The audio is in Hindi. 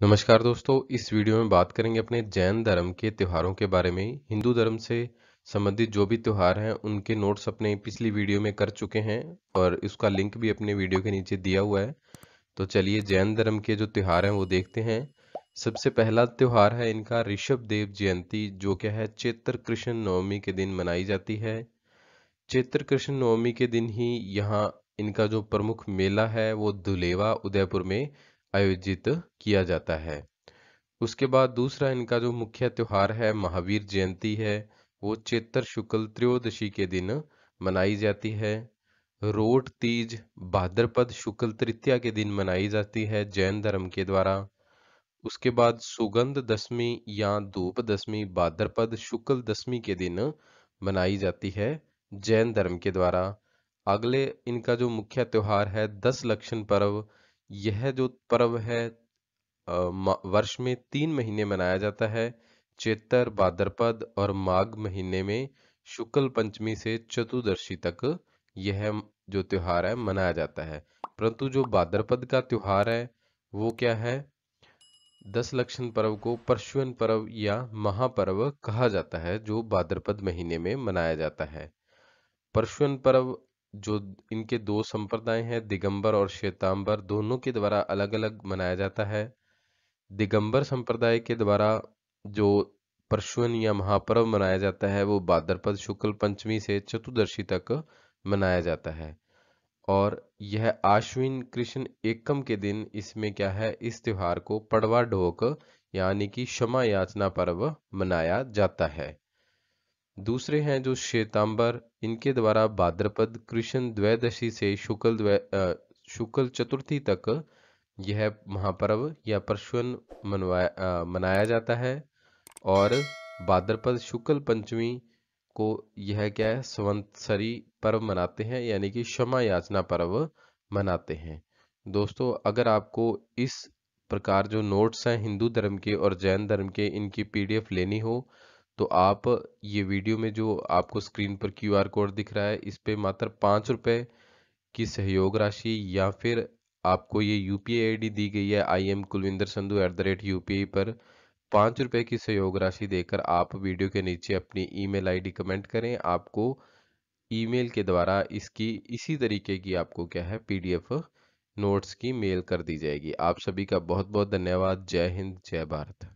नमस्कार दोस्तों, इस वीडियो में बात करेंगे अपने जैन धर्म के त्योहारों के बारे में। हिंदू धर्म से संबंधित जो भी त्योहार हैं, उनके नोट्स अपने पिछली वीडियो में कर चुके हैं और उसका लिंक भी अपने वीडियो के नीचे दिया हुआ है। तो चलिए जैन धर्म के जो त्योहार हैं, वो देखते हैं। सबसे पहला त्योहार है इनका ऋषभ देव जयंती, जो क्या है चैत्र कृष्ण नवमी के दिन मनाई जाती है। चैत्र कृष्ण नवमी के दिन ही यहाँ इनका जो प्रमुख मेला है, वो दुलेवा, उदयपुर में आयोजित किया जाता है। उसके बाद दूसरा इनका जो मुख्य त्योहार है, महावीर जयंती है, वो चैत्र शुक्ल त्रयोदशी के दिन मनाई जाती है। रोट तीज भाद्रपद शुक्ल तृतीया के दिन मनाई जाती है जैन धर्म के द्वारा। उसके बाद सुगंध दशमी या धूप दशमी भाद्रपद शुक्ल दशमी के दिन मनाई जाती है जैन धर्म के द्वारा। अगले इनका जो मुख्य त्योहार है, दस लक्षण पर्व यह जो पर्व है वर्ष में तीन महीने मनाया जाता है। चेतर, भाद्रपद और माघ महीने में शुक्ल पंचमी से चतुर्दशी तक यह जो त्योहार है, मनाया जाता है। परंतु जो भाद्रपद का त्योहार है, वो क्या है? दस लक्षण पर्व को परशुन पर्व या महापर्व कहा जाता है, जो भाद्रपद महीने में मनाया जाता है। परशुन पर्व जो इनके दो संप्रदाय हैं, दिगंबर और श्वेतांबर, दोनों के द्वारा अलग अलग मनाया जाता है। दिगंबर संप्रदाय के द्वारा जो परशुन या महापर्व मनाया जाता है, वो भाद्रपद शुक्ल पंचमी से चतुर्दशी तक मनाया जाता है। और यह आश्विन कृष्ण एकम के दिन इसमें क्या है, इस त्योहार को पड़वा ढोक यानी कि क्षमा याचना पर्व मनाया जाता है। दूसरे हैं जो श्वेतांबर, इनके द्वारा भाद्रपद, कृष्ण द्वैदशी से शुक्ल शुक्ल चतुर्थी तक यह महापर्व या परशुन मनवाया मनाया जाता है। और भाद्रपद, शुक्ल पंचमी को यह क्या है? संवत्सरी पर्व मनाते हैं, यानी कि क्षमा याचना पर्व मनाते हैं। दोस्तों, अगर आपको इस प्रकार जो नोट्स हैं हिंदू धर्म के और जैन धर्म के, इनकी पीडीएफ लेनी हो तो आप ये वीडियो में जो आपको स्क्रीन पर क्यू आर कोड दिख रहा है, इस पर मात्र पाँच रुपये की सहयोग राशि या फिर आपको ये यू पी आई दी गई है, I am Kulvinder Sandhu at the rate you पर पाँच रुपये की सहयोग राशि देकर आप वीडियो के नीचे अपनी ईमेल आईडी कमेंट करें। आपको ईमेल के द्वारा इसकी, इसी तरीके की आपको क्या है पीडीएफ नोट्स की मेल कर दी जाएगी। आप सभी का बहुत बहुत धन्यवाद। जय हिंद, जय भारत।